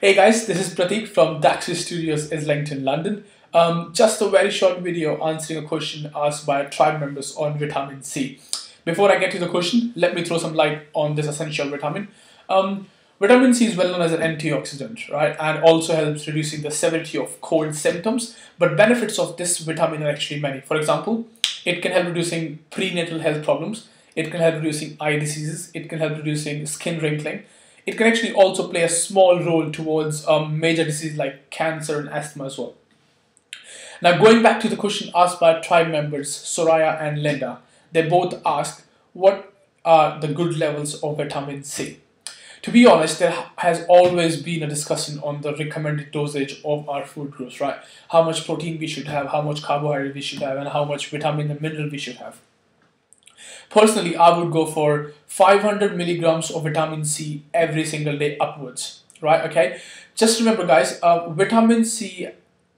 Hey guys, this is Prateek from Daxi Studios Islington, London. Um, just a very short video answering a question asked by tribe members on vitamin C. Before I get to the question, let me throw some light on this essential vitamin. Um, vitamin C is well known as an antioxidant, right, and also helps reducing the severity of cold symptoms. But benefits of this vitamin are actually many. For example, it can help reducing prenatal health problems. It can help reducing eye diseases. It can help reducing skin wrinkling it can actually also play a small role towards um, major disease like cancer and asthma as well. Now, going back to the question asked by tribe members Soraya and Linda, they both asked what are the good levels of vitamin C. To be honest, there has always been a discussion on the recommended dosage of our food groups, right? How much protein we should have, how much carbohydrate we should have, and how much vitamin and mineral we should have. Personally, I would go for 500 milligrams of vitamin C every single day upwards, right? Okay, just remember, guys, uh, vitamin C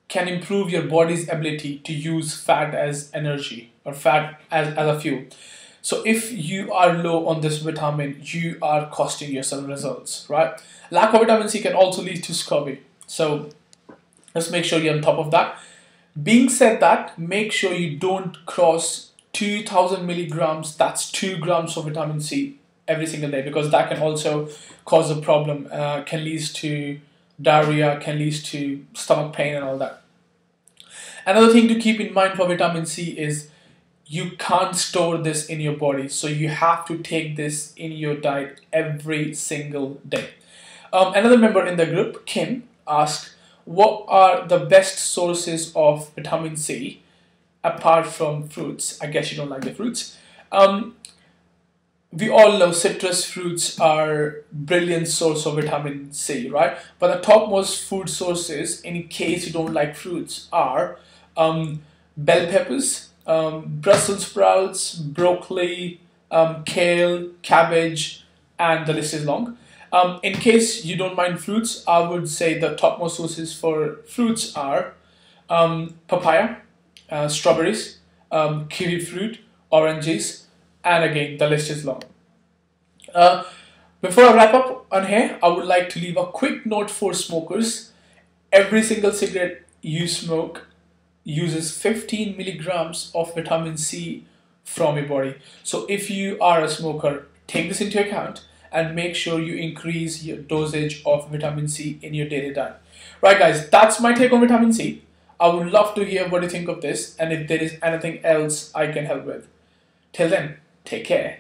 can improve your body's ability to use fat as energy or fat as, as a fuel. So if you are low on this vitamin, you are costing yourself results, right? Lack of vitamin C can also lead to scurvy. So let's make sure you're on top of that. Being said that, make sure you don't cross 2000 milligrams, that's 2 grams of vitamin C every single day because that can also cause a problem, uh, can lead to diarrhea, can lead to stomach pain and all that. Another thing to keep in mind for vitamin C is you can't store this in your body, so you have to take this in your diet every single day. Um, another member in the group, Kim, asked, What are the best sources of vitamin C? Apart from fruits. I guess you don't like the fruits. Um, we all know citrus fruits are brilliant source of vitamin C, right? But the topmost food sources, in case you don't like fruits, are um, bell peppers, um, Brussels sprouts, broccoli, um, kale, cabbage, and the list is long. Um, in case you don't mind fruits, I would say the topmost sources for fruits are um, papaya, uh, strawberries, um, kiwi fruit, oranges, and again the list is long. Uh, before I wrap up on here, I would like to leave a quick note for smokers. Every single cigarette you smoke uses 15 milligrams of vitamin C from your body. So if you are a smoker, take this into account and make sure you increase your dosage of vitamin C in your daily diet. Right guys, that's my take on vitamin C. I would love to hear what you think of this and if there is anything else I can help with. Till then, take care.